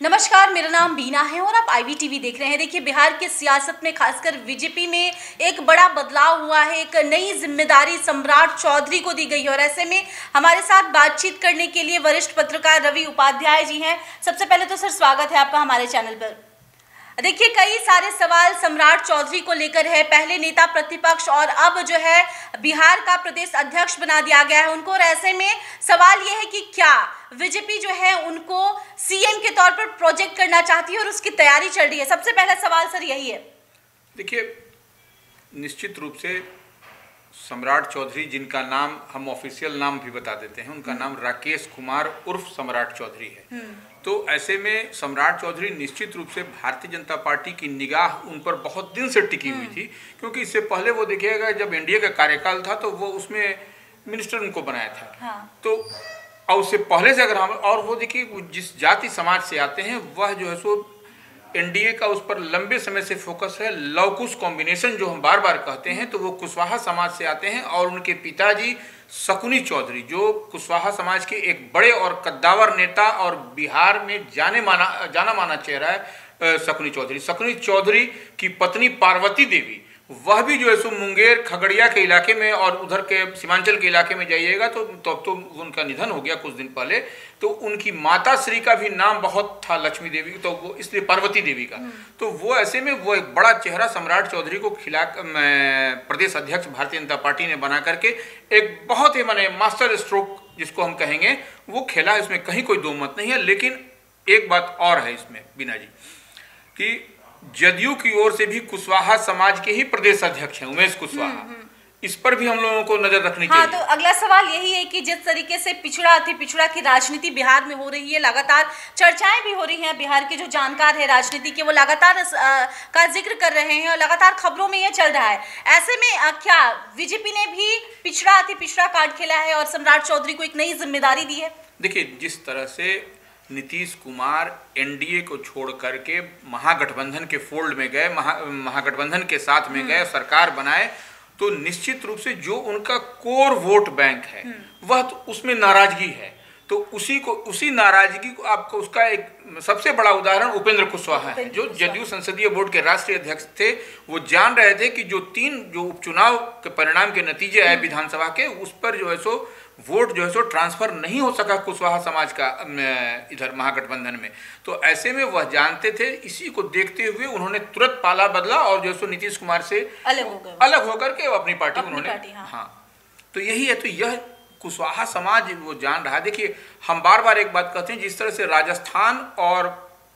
नमस्कार, मेरा नाम बीना है और आप आईवीटीवी देख रहे हैं। देखिए, बिहार की सियासत में, खासकर बीजेपी में, एक बड़ा बदलाव हुआ है। एक नई ज़िम्मेदारी सम्राट चौधरी को दी गई है और ऐसे में हमारे साथ बातचीत करने के लिए वरिष्ठ पत्रकार रवि उपाध्याय जी हैं। सबसे पहले तो सर, स्वागत है आपका हमारे चैनल पर। देखिए कई सारे सवाल सम्राट चौधरी को लेकर है। पहले नेता प्रतिपक्ष और अब जो है बिहार का प्रदेश अध्यक्ष बना दिया गया है उनको। और ऐसे में सवाल यह है कि क्या बीजेपी जो है उनको सीएम के तौर पर प्रोजेक्ट करना चाहती है और उसकी तैयारी चल रही है? सबसे पहला सवाल सर यही है। देखिए निश्चित रूप से सम्राट चौधरी जिनका नाम हम ऑफिशियल नाम भी बता देते हैं उनका नाम राकेश कुमार उर्फ़ सम्राट चौधरी है। तो ऐसे में सम्राट चौधरी निश्चित रूप से भारतीय जनता पार्टी की निगाह उन पर बहुत दिन से टिकी हुई थी क्योंकि इससे पहले वो देखिएगा जब एनडीए का कार्यकाल था तो वो उसमें मिनिस्टर उनको बनाया था हाँ। तो और उससे पहले से अगर हम और वो देखिए जिस जाति समाज से आते हैं वह जो है सो एनडीए का उस पर लंबे समय से फोकस है लवकुश कॉम्बिनेशन जो हम बार बार कहते हैं तो वो कुशवाहा समाज से आते हैं और उनके पिताजी शकुनी चौधरी, जो कुशवाहा समाज के एक बड़े और कद्दावर नेता और बिहार में जाने माना, जाना माना चेहरा है शकुनी चौधरी। शकुनी चौधरी की पत्नी पार्वती देवी वह भी जो है सो मुंगेर खगड़िया के इलाके में और उधर के सीमांचल के इलाके में जाइएगा तो तब तो, तो उनका निधन हो गया कुछ दिन पहले। तो उनकी माता श्री का भी नाम बहुत था लक्ष्मी देवी तो वो इसलिए पार्वती देवी का। तो वो ऐसे में वो एक बड़ा चेहरा सम्राट चौधरी को खिला प्रदेश अध्यक्ष भारतीय जनता पार्टी ने बना करके एक बहुत ही माने मास्टर स्ट्रोक जिसको हम कहेंगे वो खेला। इसमें कहीं कोई दो मत नहीं है लेकिन एक बात और है इसमें बीना जी कि जदयू की ओर से भी कुशवाहा समाज के ही प्रदेश अध्यक्ष हैं उमेश कुशवाहा। हम्म, हम्म। इस पर भी हम लोगों को नज़र रखनी हाँ, चाहिए। तो अगला सवाल यही है कि जिस तरीके से पिछड़ा अति पिछड़ा की राजनीति बिहार में हो रही है लगातार चर्चाएँ भी हो रही हैं बिहार के जो जानकार है राजनीति के वो लगातार का ज़िक्र कर रहे हैं और लगातार खबरों में ये चल रहा है। ऐसे में आ, क्या बीजेपी ने भी पिछड़ा अति पिछड़ा कार्ड खेला है और सम्राट चौधरी को एक नई ज़िम्मेदारी दी है? देखिए जिस तरह से नीतीश कुमार एनडीए को छोड़ करके महागठबंधन के फोल्ड में गए महा महागठबंधन के साथ में गए हम्म। सरकार बनाए तो निश्चित रूप से जो उनका कोर वोट बैंक है हम्म। वह तो उसमें नाराज़गी है तो उसी को उसी नाराज़गी को आपको उसका एक सबसे बड़ा उदाहरण उपेंद्र कुशवाहा है जो जदयू संसदीय बोर्ड के राष्ट्रीय अध्यक्ष थे वो जान रहे थे कि जो तीन जो उपचुनाव के परिणाम के नतीजे आए हम्म। विधानसभा के उस पर जो है सो वोट जो है सो ट्रांसफ़र नहीं हो सका कुशवाहा समाज का इधर महागठबंधन में तो ऐसे में वह जानते थे इसी को देखते हुए उन्होंने तुरंत पाला बदला और जो है सो नीतीश कुमार से अलग हो गए अलग होकर के अपनी पार्टी उन्होंने हाँ।, हाँ तो यही है तो यह कुशवाहा समाज वो जान रहा है। देखिए हम बार बार एक बात कहते हैं जिस तरह से राजस्थान और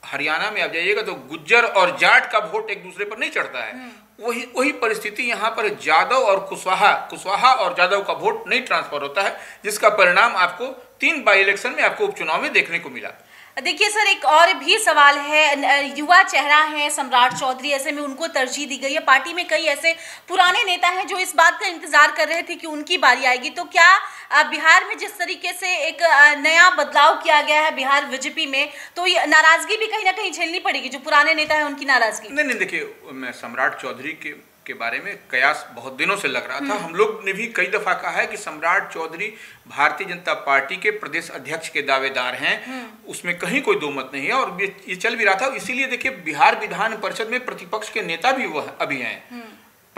हरियाणा में आप जाइएगा तो गुज्जर और जाट का वोट एक दूसरे पर नहीं चढ़ता है। हम्म। वही वही परिस्थिति यहाँ पर जादव और कुशवाहा कुशवाहा और जादव का वोट नहीं ट्रांसफ़र होता है जिसका परिणाम आपको तीन बाई इलेक्शन में आपको उपचुनाव में देखने को मिला। देखिए सर, एक और भी सवाल है। युवा चेहरा है, सम्राट चौधरी, ऐसे में उनको तरजीह दी गई है। पार्टी में कई ऐसे पुराने नेता हैं जो इस बात का इंतज़ार कर रहे थे कि उनकी बारी आएगी। तो क्या बिहार में जिस तरीके से एक नया बदलाव किया गया है बिहार बीजेपी में तो ये नाराज़गी भी कहीं ना कहीं झेलनी पड़ेगी? जो पुराने नेता है, उनकी नाराज़गी। नहीं नहीं, देखिए सम्राट चौधरी के के बारे में कयास बहुत दिनों से लग रहा था हम्म। हम लोग ने भी कई दफ़ा कहा है कि सम्राट चौधरी भारतीय जनता पार्टी के प्रदेश अध्यक्ष के दावेदार हैं हम्म। उसमें कहीं कोई दो मत नहीं है और ये चल भी रहा था इसीलिए देखिए बिहार विधान परिषद में प्रतिपक्ष के नेता भी वह अभी हैं हम्म।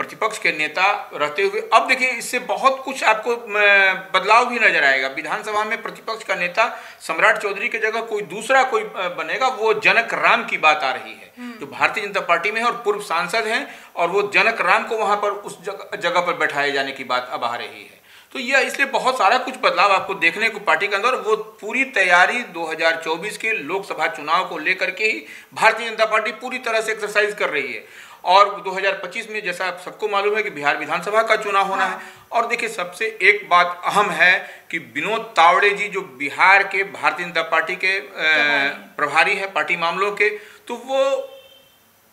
प्रतिपक्ष के नेता रहते हुए अब देखिए इससे बहुत कुछ आपको बदलाव भी नज़र आएगा विधानसभा में प्रतिपक्ष का नेता सम्राट चौधरी की जगह कोई दूसरा कोई बनेगा वो जनक राम की बात आ रही है हम्म। जो भारतीय जनता पार्टी में है और पूर्व सांसद हैं और वो जनक राम को वहाँ पर उस जगह जगह पर बैठाए जाने की बात अब आ रही है तो यह इसलिए बहुत सारा कुछ बदलाव आपको देखने को पार्टी के अंदर वो पूरी तैयारी 2024 के लोकसभा चुनाव को लेकर के ही भारतीय जनता पार्टी पूरी तरह से एक्सरसाइज कर रही है। और 2025 में जैसा आप सबको मालूम है कि बिहार विधानसभा का चुनाव होना है। और देखिए सबसे एक बात अहम है कि विनोद तावड़े जी जो बिहार के भारतीय जनता पार्टी के प्रभारी है पार्टी मामलों के तो वो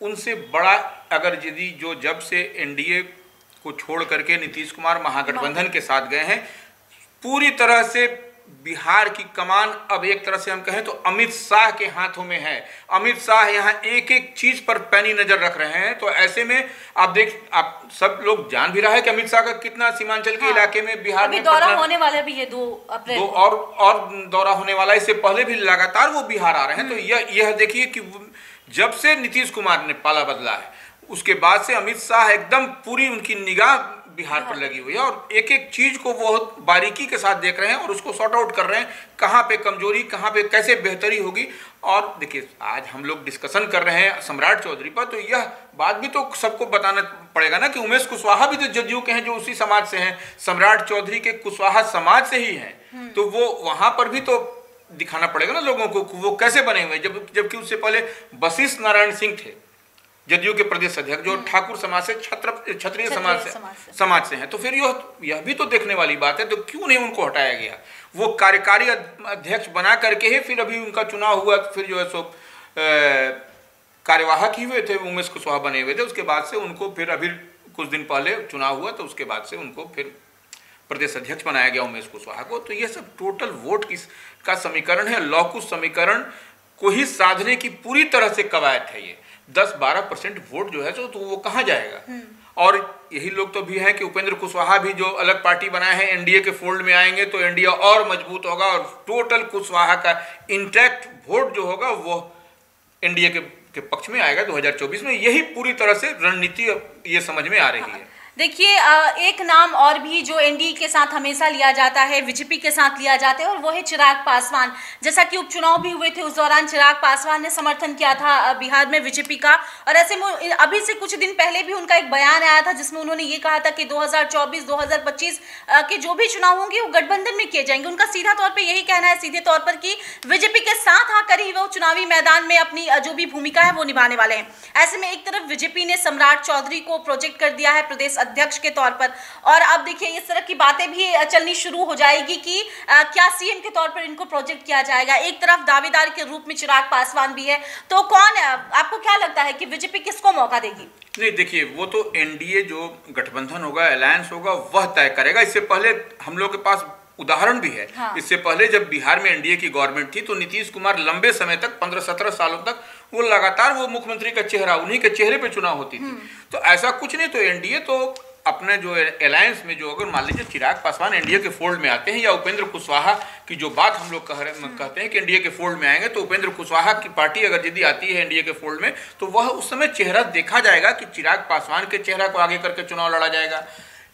उनसे बड़ा अगर यदि जो जब से एनडीए को छोड़ करके नीतीश कुमार महागठबंधन के साथ गए हैं। पूरी तरह से बिहार की कमान अब एक तरह से हम कहें तो अमित शाह के हाथों में है। अमित शाह यहाँ एक एक चीज़ पर पैनी नज़र रख रहे हैं। तो ऐसे में आप देख आप सब लोग जान भी रहा है कि अमित शाह का कितना सीमांचल के हाँ। इलाके में बिहार में दौरा होने वाला भी है दो अप्रैल दो और और दौरा होने वाला है। इससे पहले भी लगातार वो बिहार आ रहे हैं। तो यह यह देखिए कि जब से नीतीश कुमार ने पाला बदला है उसके बाद से अमित शाह एकदम पूरी उनकी निगाह बिहार पर लगी हुई है और एक एक चीज़ को बहुत बारीकी के साथ देख रहे हैं और उसको सॉर्ट आउट कर रहे हैं कहाँ पे कमज़ोरी कहाँ पे कैसे बेहतरी होगी। और देखिए आज हम लोग डिस्कशन कर रहे हैं सम्राट चौधरी पर तो यह बात भी तो सबको बताना पड़ेगा ना कि उमेश कुशवाहा भी तो जदयू के हैं जो उसी समाज से हैं। सम्राट चौधरी के कुशवाहा समाज से ही हैं। तो वो वहाँ पर भी तो दिखाना पड़ेगा ना लोगों को वो कैसे बने हुए जब जबकि उससे पहले वशिष्ठ नारायण सिंह थे। जदयू के प्रदेश अध्यक्ष जो ठाकुर समाज से छत्र क्षत्रिय समाज से समाज से। हैं। तो फिर यह यह भी तो देखने वाली बात है तो क्यों नहीं उनको हटाया गया? वो कार्यकारी अध्यक्ष बना करके ही फिर अभी उनका चुनाव हुआ फिर जो है सो कार्यवाहक ही हुए थे उमेश कुशवाहा बने हुए थे उसके बाद से उनको फिर अभी कुछ दिन पहले चुनाव हुआ तो उसके बाद से उनको फिर प्रदेश अध्यक्ष बनाया गया उमेश कुशवाहा को। तो यह सब टोटल वोट किस का समीकरण है? लौकुश समीकरण को ही साधने की पूरी तरह से कवायद है ये। 10-12 परसेंट वोट जो है सो तो वो कहाँ जाएगा? और यही लोग तो भी हैं कि उपेंद्र कुशवाहा भी जो अलग पार्टी बनाए हैं एनडीए के फोल्ड में आएँगे तो एनडीए और मज़बूत होगा और टोटल कुशवाहा का इंटैक्ट वोट जो होगा वो एनडीए के, के पक्ष में आएगा 2024 में। यही पूरी तरह से रणनीति ये समझ में आ रही है। देखिए एक नाम और भी जो एनडीए के साथ हमेशा लिया जाता है बीजेपी के साथ लिया जाता है और वो है चिराग पासवान। जैसा कि उपचुनाव भी हुए थे उस दौरान चिराग पासवान ने समर्थन किया था बिहार में बीजेपी का। और ऐसे में अभी से कुछ दिन पहले भी उनका एक बयान आया था जिसमें उन्होंने ये कहा था कि 2024 2025 अ, के जो भी चुनाव होंगे वो गठबंधन में किए जाएँगे। उनका सीधा तौर पर यही कहना है सीधे तौर पर कि बीजेपी के साथ आकर ही वो चुनावी मैदान में अपनी जो भी भूमिका है वो निभाने वाले हैं। ऐसे में एक तरफ़ बीजेपी ने सम्राट चौधरी को प्रोजेक्ट कर दिया है प्रदेश अध्यक्ष के तौर पर। और अब देखिए इस तरह की बातें भी चलनी शुरू हो जाएगी कि अ, क्या सीएम के तौर पर इनको प्रोजेक्ट किया जाएगा। एक तरफ़ दावेदार के रूप में चिराग पासवान भी है। तो कौन अ, आपको क्या लगता है कि बीजेपी किसको मौका देगी? नहीं देखिए वो तो एनडीए जो गठबंधन होगा अलायंस होगा वह तय करेगा। इससे पहले हम लोग के पास उदाहरण भी है। हाँ। इससे पहले जब बिहार में एनडीए की गवर्नमेंट थी तो नीतीश कुमार लंबे समय तक 15-17 सालों तक वो लगातार वो मुख्यमंत्री का चेहरा उन्हीं के चेहरे पे चुनाव होती थी। तो ऐसा कुछ नहीं तो एनडीए तो अपने जो अलायंस में जो अगर मान लीजिए चिराग पासवान एनडीए के फोल्ड में आते हैं या उपेंद्र कुशवाहा की जो बात हम लोग कह रहे कहते हैं कि एनडीए के फोल्ड में आएँगे तो उपेंद्र कुशवाहा की पार्टी अगर यदि आती है एनडीए के फोल्ड में तो वह उस समय चेहरा देखा जाएगा कि चिराग पासवान के चेहरा को आगे करके चुनाव लड़ा जाएगा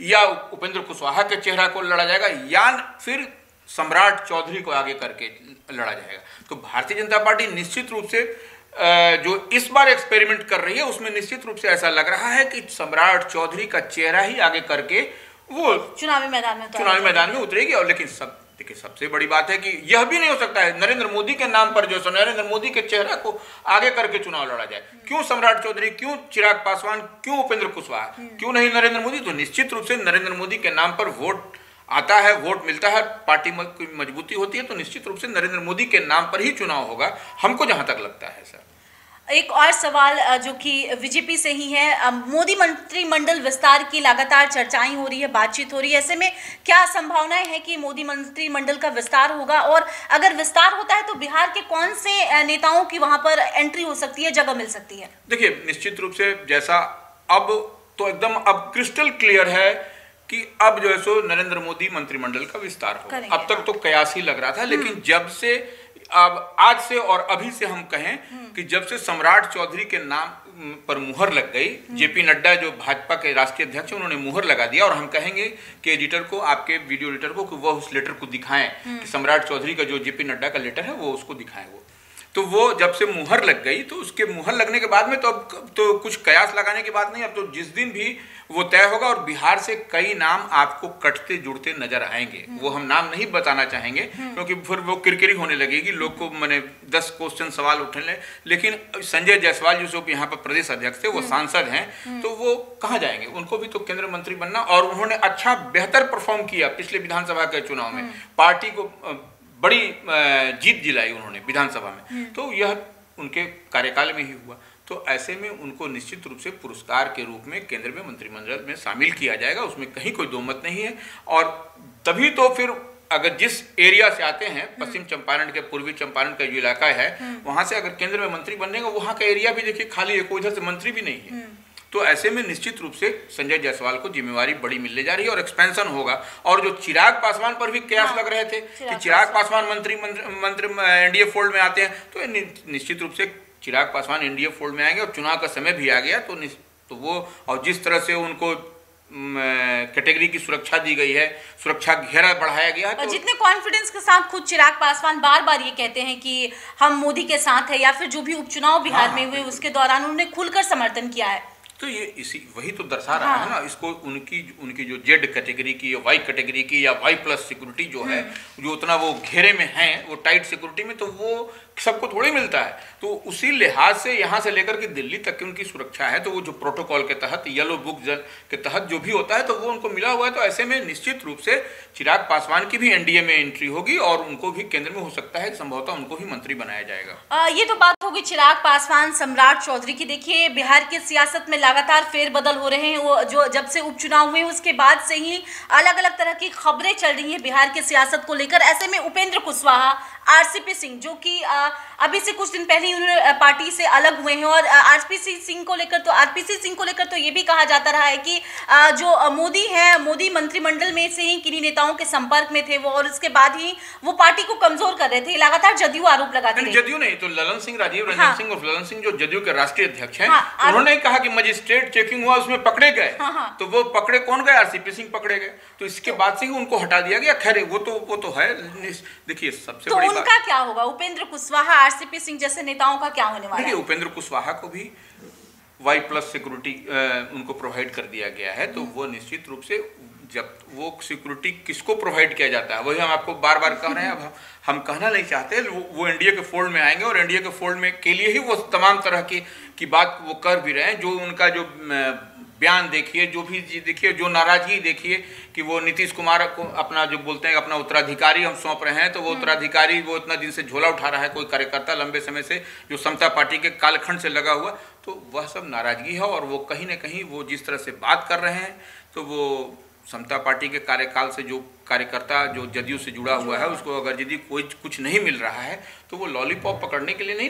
या उपेंद्र कुशवाहा के चेहरा को लड़ा जाएगा या फिर सम्राट चौधरी को आगे करके लड़ा जाएगा। तो भारतीय जनता पार्टी निश्चित रूप से जो इस बार एक्सपेरिमेंट कर रही है उसमें निश्चित रूप से ऐसा लग रहा है कि सम्राट चौधरी का चेहरा ही आगे करके वो चुनावी मैदान में चुनावी मैदान में उतरेगी और लेकिन सब देखिए सबसे बड़ी बात है कि यह भी नहीं हो सकता है नरेंद्र मोदी के नाम पर जो है नरेंद्र मोदी के चेहरा को आगे करके चुनाव लड़ा जाए। क्यों सम्राट चौधरी क्यों चिराग पासवान क्यों उपेंद्र कुशवाहा? क्यों नहीं नरेंद्र मोदी? तो निश्चित रूप से नरेंद्र मोदी के नाम पर वोट आता है वोट मिलता है पार्टी में कोई मजबूती होती है तो निश्चित रूप से नरेंद्र मोदी के नाम पर ही चुनाव होगा। हमको जहाँ तक लगता है सर। एक और सवाल जो कि बीजेपी से ही है। मोदी मंत्रिमंडल विस्तार की लगातार चर्चाएँ हो रही है बातचीत हो रही है। ऐसे में क्या संभावनाएँ हैं कि मोदी मंत्रिमंडल का विस्तार होगा? और अगर विस्तार होता है तो बिहार के कौन से नेताओं की वहाँ पर एंट्री हो सकती है जगह मिल सकती है? देखिए निश्चित रूप से जैसा अब तो एकदम अब क्रिस्टल क्लियर है कि अब जो है सो नरेंद्र मोदी मंत्रिमंडल का विस्तार करेंगे, अब तक तो कयास ही लग रहा था लेकिन जब से अब आज से और अभी से हम कहें कि जब से सम्राट चौधरी के नाम पर मुहर लग गई जेपी नड्डा जो भाजपा के राष्ट्रीय अध्यक्ष हैं उन्होंने मुहर लगा दिया और हम कहेंगे कि एडिटर को आपके वीडियो एडिटर को कि वह उस लेटर को दिखाएँ कि सम्राट चौधरी का जो जेपी नड्डा का लेटर है वो उसको दिखाएँ वो। तो वो जब से मुहर लग गई तो उसके मुहर लगने के बाद में तो अब तो कुछ कयास लगाने की बात नहीं अब तो जिस दिन भी वो तय होगा और बिहार से कई नाम आपको कटते जुड़ते नज़र आएँगे। वो हम नाम नहीं बताना चाहेंगे क्योंकि तो फिर वो किरकिरी होने लगेगी लोग को मैंने दस क्वेश्चन सवाल उठने लेकिन संजय जायसवाल जो यहाँ पर प्रदेश अध्यक्ष थे वो सांसद हैं तो वो कहाँ जाएँगे? उनको भी तो केंद्र मंत्री बनना और उन्होंने अच्छा बेहतर परफॉर्म किया पिछले विधानसभा के चुनाव में। पार्टी को बड़ी जीत दिलाई उन्होंने विधानसभा में। तो यह उनके कार्यकाल में ही हुआ। तो ऐसे में उनको निश्चित रूप से पुरस्कार के रूप में केंद्र में मंत्रिमंडल में शामिल किया जाएगा। उसमें कहीं कोई दो मत नहीं है। और तभी तो फिर अगर जिस एरिया से आते हैं पश्चिम चंपारण के पूर्वी चंपारण का जो इलाका है वहाँ से अगर केंद्र में मंत्री बनेगा वहाँ का एरिया भी देखिए खाली है कोई इधर से मंत्री भी नहीं है। तो ऐसे में निश्चित रूप से संजय जायसवाल को जिम्मेवारी बड़ी मिलने जा रही है और एक्सपेंशन होगा। और जो चिराग पासवान पर भी कयास हाँ, लग रहे थे चिराग कि चिराग पासवान। मंत्री मंत्री एनडीए फोल्ड में आते हैं तो नि- निश्चित रूप से चिराग पासवान एनडीए फोल्ड में आएँगे और चुनाव का समय भी आ गया तो तो वो और जिस तरह से उनको कैटेगरी की सुरक्षा दी गई है सुरक्षा घेरा बढ़ाया गया है तो जितने कॉन्फिडेंस के साथ खुद चिराग पासवान बार बार ये कहते हैं कि हम मोदी के साथ है या फिर जो भी उपचुनाव बिहार हाँ, में हुए उसके दौरान उन्होंने खुलकर समर्थन किया है। तो ये इसी वही तो दर्शा रहा है हाँ। ना इसको उनकी उनकी जो जेड कैटेगरी की या वाई कैटेगरी की या वाई प्लस सिक्योरिटी जो है हम्म। जो उतना वो घेरे में है वो टाइट सिक्योरिटी में तो वो सबको थोड़ी मिलता है तो उसी लिहाज से यहाँ से लेकर के दिल्ली तक की उनकी सुरक्षा है तो वो जो प्रोटोकॉल के तहत येलो बुक जन के तहत जो भी होता है तो वो उनको मिला हुआ है तो ऐसे में निश्चित रूप से चिराग पासवान की भी एनडीए में एंट्री होगी और उनको भी केंद्र में हो सकता है संभवतः उनको ही मंत्री बनाया जाएगा। आ, ये तो बात होगी चिराग पासवान सम्राट चौधरी की। देखिए बिहार की सियासत में लगातार फेरबदल हो रहे हैं वो जो जब से उपचुनाव हुए उसके बाद से ही अलग अलग तरह की खबरें चल रही हैं बिहार की सियासत को लेकर। ऐसे में उपेंद्र कुशवाहा आरसीपी सिंह जो कि अभी से कुछ दिन पहले ही उन्होंने पार्टी से अलग हुए हैं और आरपीसी सिंह को लेकर तो आरपीसी सिंह को लेकर तो ये भी कहा जाता रहा है कि जो मोदी है मोदी मंत्रिमंडल में से ही किन्हीं नेताओं के संपर्क में थे वो और उसके बाद ही वो पार्टी को कमज़ोर कर रहे थे लगातार जदयू आरोप लगाते नहीं, थे जदयू नहीं तो ललन सिंह राजीव रंजन हाँ। सिंह और ललन सिंह जो जदयू के राष्ट्रीय अध्यक्ष हैं हाँ, उन्होंने कहा कि मजिस्ट्रेट चेकिंग हुआ उसमें पकड़े गए। हाँ, हाँ। तो वो पकड़े कौन गए? आरसीपी सिंह पकड़े गए। तो इसके बाद से ही उनको हटा दिया गया। खैर वो तो वो तो है देखिए सबसे तो उनका क्या होगा? उपेंद्र कुशवाहा आरसीपी सिंह जैसे नेताओं का क्या होने वाला है? उपेंद्र कुशवाहा को भी वाई प्लस सिक्योरिटी उनको प्रोवाइड कर दिया गया है तो वो निश्चित रूप से जब वो सिक्योरिटी किसको प्रोवाइड किया जाता है वही हम आपको बार बार कह रहे हैं अब हम- कहना नहीं चाहते वो, वो एनडीए के फोल्ड में आएँगे और एनडीए के फोल्ड में के लिए ही वो तमाम तरह की की बात वो कर भी रहे हैं जो उनका जो बयान देखिए जो भी देखिए जो नाराज़गी देखिए कि वो नीतीश कुमार को अपना जो बोलते हैं अपना उत्तराधिकारी हम सौंप रहे हैं तो वो उत्तराधिकारी वो इतना दिन से झोला उठा रहा है कोई कार्यकर्ता लंबे समय से जो समता पार्टी के कालखंड से लगा हुआ तो वह सब नाराज़गी है और वो कहीं ना कहीं वो जिस तरह से बात कर रहे हैं तो वो समता पार्टी के कार्यकाल से जो कार्यकर्ता जो जदयू से जुड़ा हुआ है उसको अगर यदि कोई कुछ नहीं मिल रहा है तो वो लॉलीपॉप पकड़ने के लिए नहीं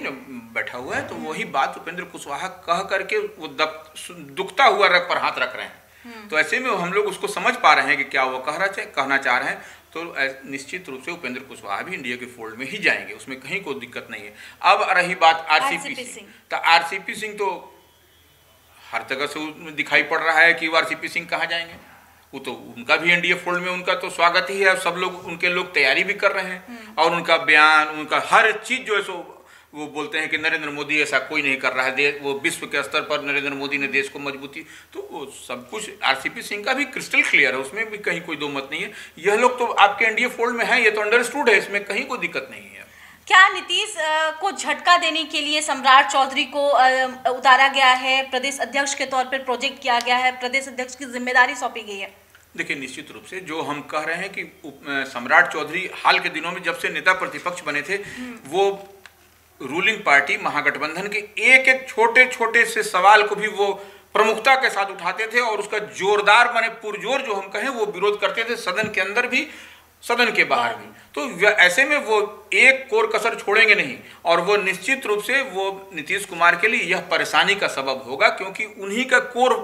बैठा हुआ है तो वही बात उपेंद्र कुशवाहा कह करके वो दब दुखता हुआ रग पर हाथ रख रहे हैं। तो ऐसे में हम लोग उसको समझ पा रहे हैं कि क्या वो कह रहा चा- कहना चाह रहे हैं तो निश्चित रूप से उपेंद्र कुशवाहा भी इंडिया के फोल्ड में ही जाएँगे उसमें कहीं कोई दिक्कत नहीं है। अब रही बात आरसीपी सिंह। सिंह। तो आरसीपी सिंह तो हर जगह से दिखाई पड़ रहा है कि वो आरसीपी सिंह कहाँ जाएँगे। वो तो उनका भी एनडीए फोल्ड में उनका तो स्वागत ही है। सब लोग उनके लोग तैयारी भी कर रहे हैं। और उनका बयान उनका हर चीज़ जो है सो वो बोलते हैं कि नरेंद्र मोदी ऐसा कोई नहीं कर रहा है। वो विश्व के स्तर पर नरेंद्र मोदी ने देश को मजबूती तो वो सब कुछ आरसीपी सिंह का भी क्रिस्टल क्लियर है। उसमें भी कहीं कोई दो मत नहीं है। यह लोग तो आपके एनडीए फोल्ड में है ये तो अंडरस्टूड है। इसमें कहीं कोई दिक्कत नहीं है। क्या नीतीश को झटका देने के लिए सम्राट चौधरी को उतारा गया है? प्रदेश अध्यक्ष के तौर पर प्रोजेक्ट किया गया है। प्रदेश अध्यक्ष की ज़िम्मेदारी सौंपी गई है। देखिए निश्चित रूप से जो हम कह रहे हैं कि सम्राट चौधरी हाल के दिनों में जब से नेता प्रतिपक्ष बने थे वो रूलिंग पार्टी महागठबंधन के एक एक छोटे छोटे से सवाल को भी वो प्रमुखता के साथ उठाते थे और उसका जोरदार माने पुरजोर जो हम कहें वो विरोध करते थे सदन के अंदर भी सदन के बाहर भी। तो ऐसे में वो एक कोर कसर छोड़ेंगे नहीं। और वो निश्चित रूप से वो नीतीश कुमार के लिए यह परेशानी का सबब होगा क्योंकि उन्हीं का कोर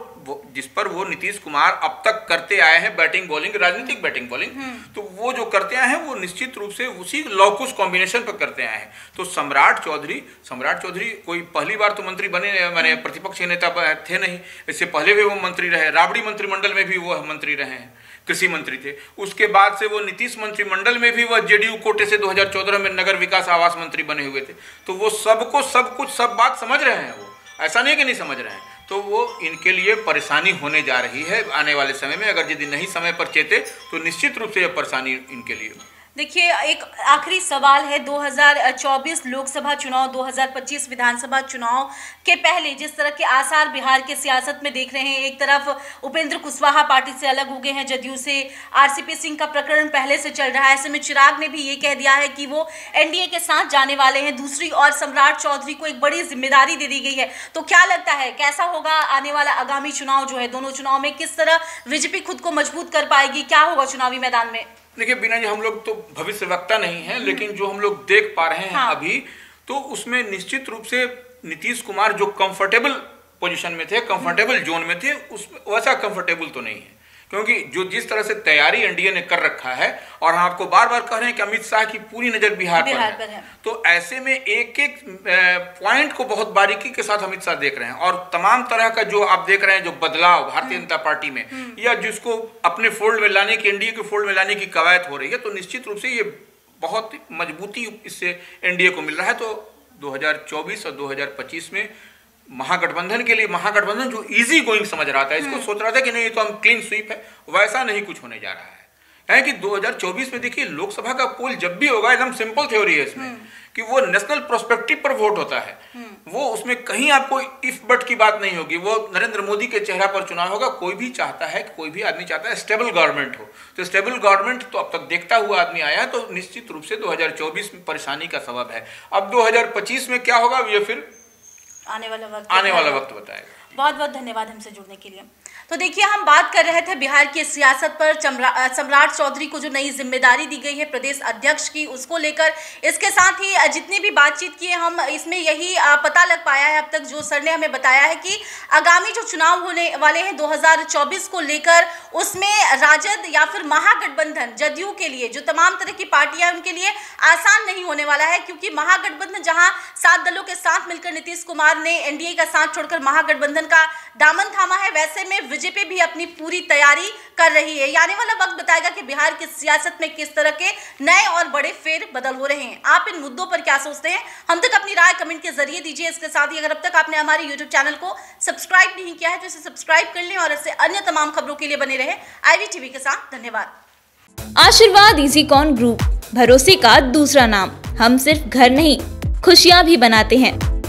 जिस पर वो नीतीश कुमार अब तक करते आए हैं बैटिंग बॉलिंग राजनीतिक बैटिंग बॉलिंग तो वो जो करते आए हैं वो निश्चित रूप से उसी लौकुश कॉम्बिनेशन पर करते आए हैं। तो सम्राट चौधरी सम्राट चौधरी कोई पहली बार तो मंत्री बने मैंने प्रतिपक्ष के नेता थे नहीं इससे पहले भी वो मंत्री रहे राबड़ी मंत्रिमंडल में भी वो मंत्री रहे हैं कृषि मंत्री थे। उसके बाद से वो नीतीश मंत्रिमंडल में भी वह जेडीयू कोटे से 2014 में नगर विकास आवास मंत्री बने हुए थे। तो वो सबको सब कुछ, सब बात समझ रहे हैं वो। ऐसा नहीं कि नहीं समझ रहे हैं। तो वो इनके लिए परेशानी होने जा रही है आने वाले समय में। अगर यदि नहीं समय पर चेते तो निश्चित रूप से यह परेशानी इनके लिए देखिए, एक आखिरी सवाल है 2024 लोकसभा चुनाव 2025 विधानसभा चुनाव के पहले जिस तरह के आसार बिहार के सियासत में देख रहे हैं, एक तरफ़ उपेंद्र कुशवाहा पार्टी से अलग हो गए हैं, जदयू से आरसीपी सिंह का प्रकरण पहले से चल रहा है, ऐसे में चिराग ने भी ये कह दिया है कि वो एनडीए के साथ जाने वाले हैं, दूसरी और सम्राट चौधरी को एक बड़ी ज़िम्मेदारी दे दी गई है। तो क्या लगता है, कैसा होगा आने वाला आगामी चुनाव जो है, दोनों चुनाव में किस तरह बीजेपी खुद को मज़बूत कर पाएगी, क्या होगा चुनावी मैदान में? देखिए बिना जी हम लोग तो भविष्य वक्ता नहीं है लेकिन जो हम लोग देख पा रहे हैं हाँ। अभी तो उसमें निश्चित रूप से नीतीश कुमार जो कंफर्टेबल पोजीशन में थे कंफर्टेबल जोन में थे उस वैसा कंफर्टेबल तो नहीं है क्योंकि जो जिस तरह से तैयारी एनडीए ने कर रखा है और हम आपको बार बार कह रहे हैं कि अमित शाह की पूरी नज़र बिहार, बिहार पर, पर है। है। तो ऐसे में एक एक पॉइंट को बहुत बारीकी के साथ अमित शाह देख रहे हैं और तमाम तरह का जो आप देख रहे हैं जो बदलाव भारतीय जनता पार्टी में या जिसको अपने फोल्ड में लाने की एनडीए के फोल्ड में लाने की कवायद हो रही है तो निश्चित रूप से ये बहुत मजबूती इससे एनडीए को मिल रहा है तो 2024 और 2025 में महागठबंधन के लिए महागठबंधन जो इजी गोइंग समझ रहा था इसको सोच रहा था कि नहीं ये तो हम क्लीन स्वीप है वैसा नहीं कुछ होने जा रहा है। है कि 2024 में देखिए लोकसभा का पोल जब भी होगा एकदम सिंपल थ्योरी है इसमें कि वो नेशनल प्रोस्पेक्टिव पर वोट होता है। वो उसमें कहीं आपको इफ़ बट की बात नहीं होगी। वो नरेंद्र मोदी के चेहरा पर चुनाव होगा कोई भी चाहता है कोई भी आदमी चाहता है स्टेबल गवर्नमेंट हो। तो स्टेबल गवर्नमेंट तो अब तक देखता हुआ आदमी आया है तो निश्चित रूप से 2024 में परेशानी का सबब है। अब 2025 में क्या होगा ये फिर आने वाला वक्त आने वाला वक्त बताएगा। बहुत बहुत धन्यवाद हमसे जुड़ने के लिए। तो देखिए, हम बात कर रहे थे बिहार की सियासत पर। सम्राट चौधरी को जो नई ज़िम्मेदारी दी गई है प्रदेश अध्यक्ष की, उसको लेकर इसके साथ ही जितनी भी बातचीत की है, हम इसमें यही पता लग पाया है अब तक, जो सर ने हमें बताया है कि आगामी जो चुनाव होने वाले हैं 2024 को लेकर, उसमें राजद या फिर महागठबंधन जदयू के लिए, जो तमाम तरह की पार्टियाँ उनके लिए आसान नहीं होने वाला है, क्योंकि महागठबंधन जहाँ सात दलों के साथ मिलकर नीतीश कुमार ने एनडीए का साथ छोड़कर महागठबंधन का दामन थामा है। वैसे में बीजेपी भी अपनी पूरी तैयारी कर रही है। आने वाला वक्त बताएगा कि बिहार की सियासत में किस तरह के नए और बड़े फेर बदल हो रहे हैं। आप इन मुद्दों पर क्या सोचते हैं? हम तक अपनी राय कमेंट के ज़रिए दीजिए। इसके साथ ही अगर अब तक आपने हमारे यूट्यूब चैनल को सब्सक्राइब नहीं किया है तो इसे सब्सक्राइब कर लें और ऐसे अन्य तमाम खबरों के लिए बने रहे आई टीवी के साथ। धन्यवाद। आशीर्वाद इजी कॉन ग्रुप? भरोसे का दूसरा नाम। हम सिर्फ़ घर नहीं, खुशियाँ भी बनाते हैं।